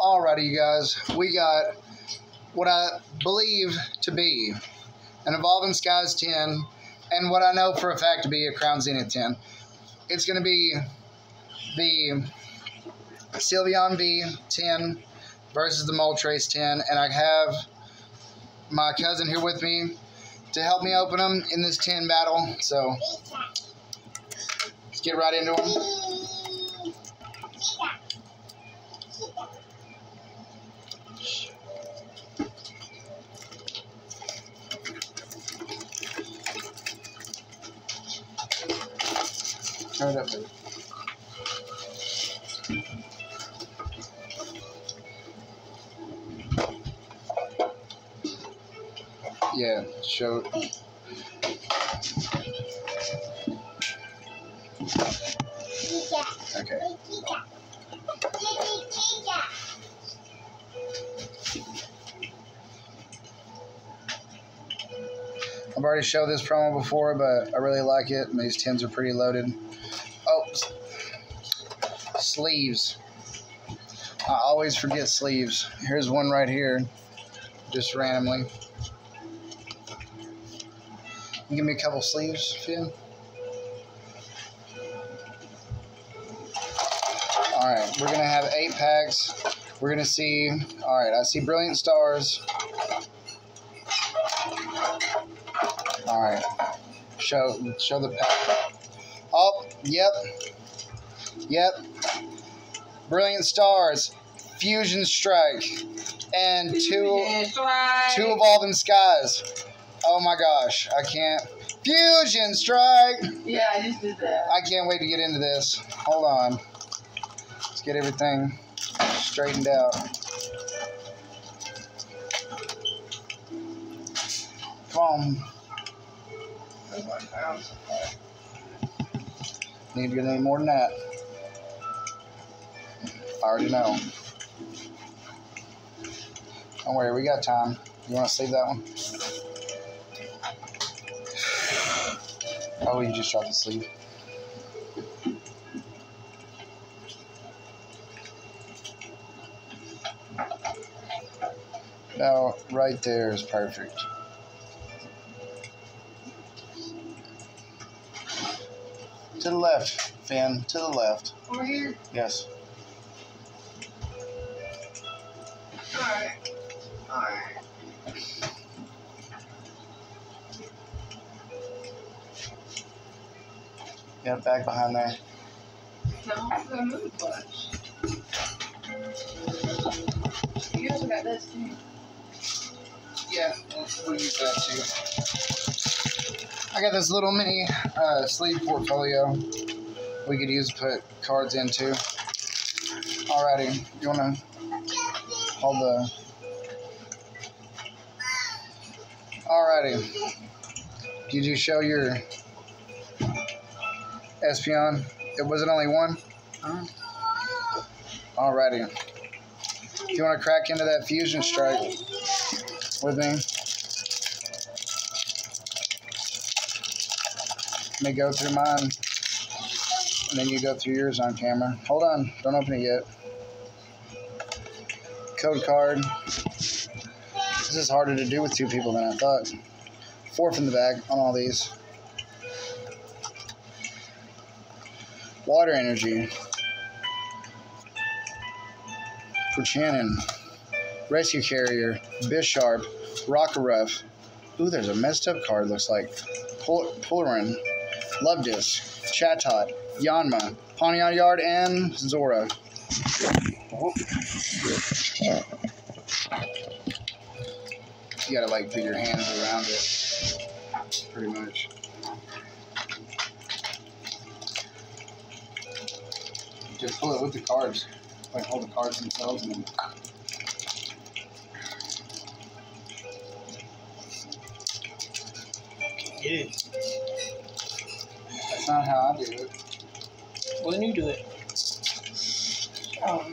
Alrighty, you guys, we got what I believe to be an Evolving Skies 10 and what I know for a fact to be a Crown Zenith 10. It's going to be the Sylveon V 10 versus the Moltres 10, and I have my cousin here with me to help me open them in this 10 battle. So let's get right into them. Turn up. Yeah, show. I've already showed this promo before, but I really like it. And these tins are pretty loaded. Oh, sleeves. I always forget sleeves. Here's one right here, just randomly. Give me a couple sleeves, Finn. All right, we're gonna have eight packs. We're gonna see. All right, I see brilliant stars. All right, show show the pack. Oh, yep, yep. Brilliant stars, fusion strike, and two two evolving skies. Oh my gosh, I can't. Fusion strike. Yeah, I just did that. I can't wait to get into this. Hold on. Let's get everything straightened out. Come on. Need to get any more than that. I already know. Don't worry, we got time. You want to save that one? Oh, you just dropped the sleeve. Now, right there is perfect. To the left, Finn. To the left. Over here? Yes. Alright. Alright. Yeah, back behind there. No, I moved a bunch. You also got this too. Yeah, we'll use that too. I got this little mini uh, sleeve portfolio we could use to put cards into. Alrighty, you wanna hold the. Alrighty. Did you show your Espeon? It wasn't only one? Alrighty. Do you want to crack into that fusion strike with me? Let me go through mine, and then you go through yours on camera. Hold on, don't open it yet. Code card. This is harder to do with two people than I thought. Four from the bag on all these. Water energy. Puchanan. Rescue Carrier. Bisharp. Rockruff. Ooh, there's a messed up card, looks like. Pul- Pullerin. Love Disc. Chatot. Yanma. Pawniard Yard, and Zora. You gotta like put your hands around it. Pretty much. Just pull it with the cards. Like hold the cards themselves and then that's not how I do it. Well, then you do it. Um,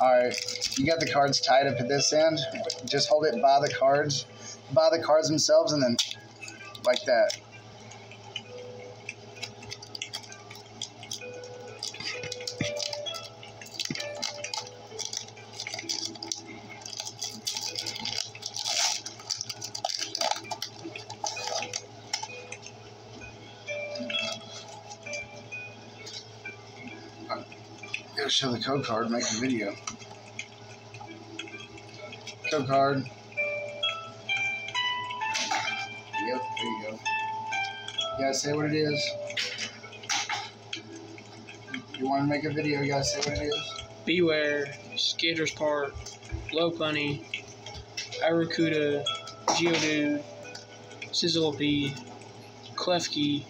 Alright. You got the cards tied up at this end. Just hold it by the cards. By the cards themselves and then like that. Show the code card, make a video. Code card. Yep, there you go. You gotta say what it is. You wanna make a video, you gotta say what it is. Beware, Skaters Park, Low Lopunny, Arrokuda, Geodude, Sizzlipede, Klefki,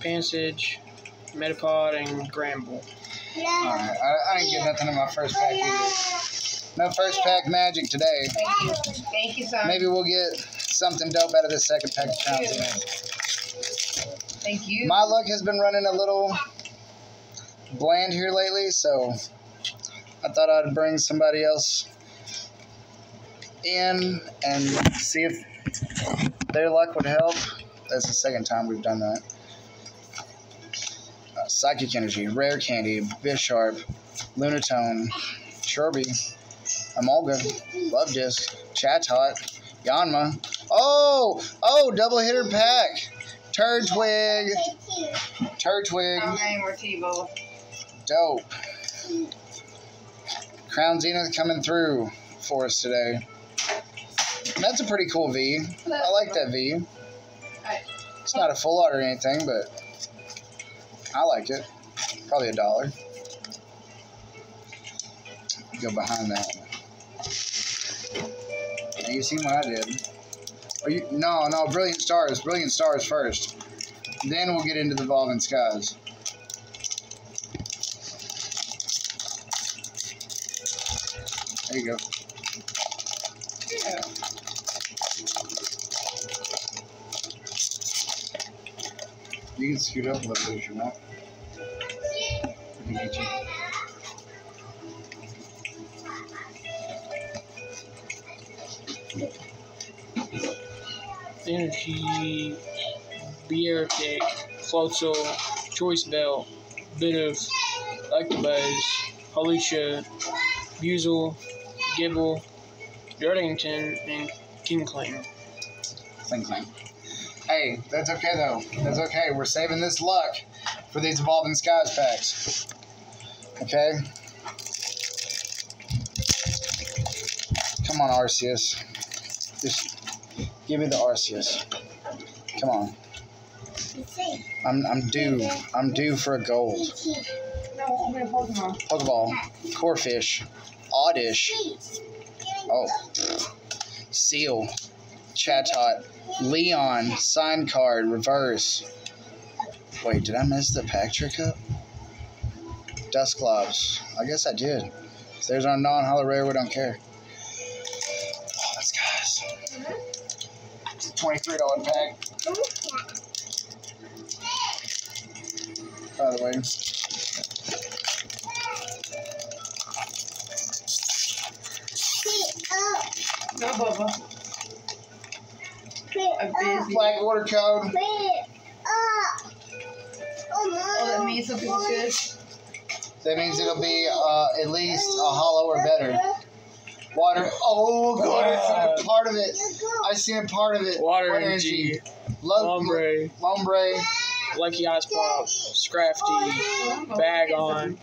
Pansage, Metapod, and Gramble. Alright, I, I didn't get nothing in my first pack either. No first pack magic today. Thank you. Thank you, son. Maybe we'll get something dope out of this second pack of crowns. Thank you. My luck has been running a little bland here lately, so I thought I'd bring somebody else in and see if their luck would help. That's the second time we've done that. Psychic Energy, Rare Candy, Bisharp, Lunatone, Sherby, Emolga, Love Disc, Chatot, Yanma. Oh! Oh, double hitter pack! Turtwig! Turtwig. Our name or T-Bow. Dope. Crown Zenith coming through for us today. That's a pretty cool V. I like that V. It's not a full art or anything, but I like it. Probably a dollar. Go behind that. You seen what I did. Are you no no brilliant stars. Brilliant stars first. Then we'll get into the evolving skies. There you go. Yeah. You can scoot up a little bit if you want. I can get you. Energy, Bierkick, Floatzel, Choice Belt, Bit of Electabuzz, Alicia, Buizel, Gible, Dartington, and Kingclaim. Think clang. Hey, that's okay though. That's okay. We're saving this luck for these evolving skies packs. Okay. Come on, Arceus. Just give me the Arceus. Come on. I'm I'm due. I'm due for a gold. Pokeball, Corphish, Oddish, oh, Seal, Chatot, Leon, Sign Card, Reverse. Wait, did I miss the pack trick up? Dusclops. I guess I did. So there's our non-hollow rare. We don't care. Oh, that's guys. Twenty-three dollar pack. By the way. Uh, no, Bubba. I'm busy. Flag order code. Oh, that means something good. That means it'll be uh, at least a hollow or better. Water. Oh god, I seen part of it. I seen a part of it. Water What Energy, Lo- Lombre, Lombre. Lucky Ice Pop, Scrafty, Bagon,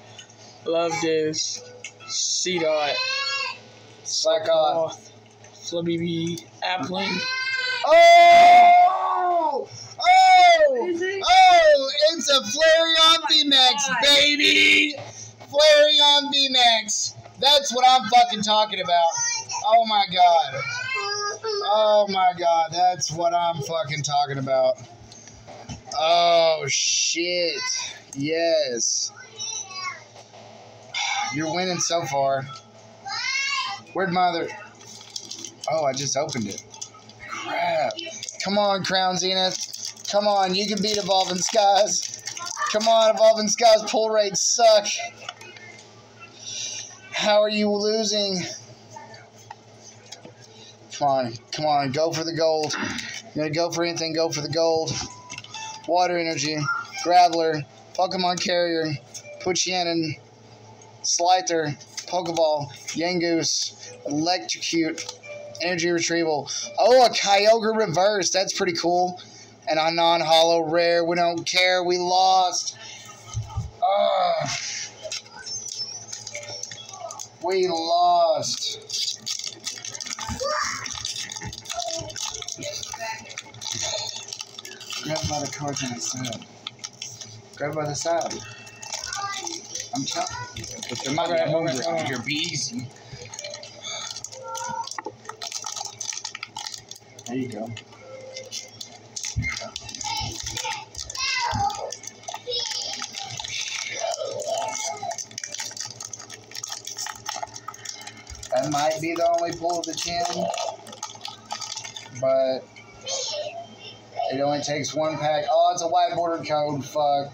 Love this. C Dot, Slakoth. B, Appling, Oh! Oh! It? Oh! It's a Flareon VMAX, baby! Flareon VMAX. That's what I'm fucking talking about. Oh my god. Oh my god, that's what I'm fucking talking about. Oh shit. Yes. You're winning so far. Where'd my other. Oh, I just opened it. Come on, Crown Zenith. Come on, you can beat Evolving Skies. Come on, Evolving Skies pull rates suck. How are you losing? Come on, come on, go for the gold. You're gonna go for anything, go for the gold. Water Energy, Graveler, Pokemon Carrier, Puchianon, Slicer, Pokeball, Yungoos, Electrocute, Energy Retrieval. Oh, a Kyogre Reverse. That's pretty cool. And a non hollow rare. We don't care. We lost. Ah. We lost. Grab by the cards on the side. Grab by the side. I'm telling you. But there might Okay, be more okay, around okay. Be easy. There you go. That might be the only pull of the chin, but it only takes one pack. Oh, it's a white border code. Fuck.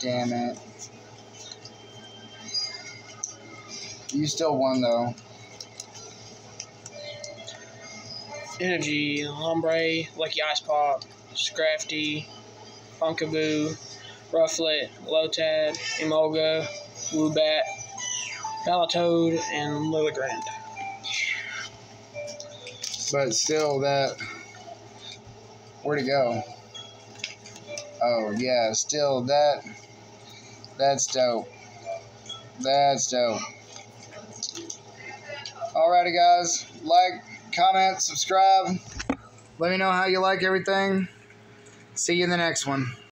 Damn it. You still won though. Energy, Lombre, Lucky Ice Pop, Scrafty, Pumpkaboo, Rufflet, Lotad, Emolga, Woobat, Balatoad, and Lilligant. But still, that. Where'd it go? Oh, yeah, still, that. That's dope. That's dope. Alrighty, guys. Like, comment, subscribe. Let me know how you like everything. See you in the next one.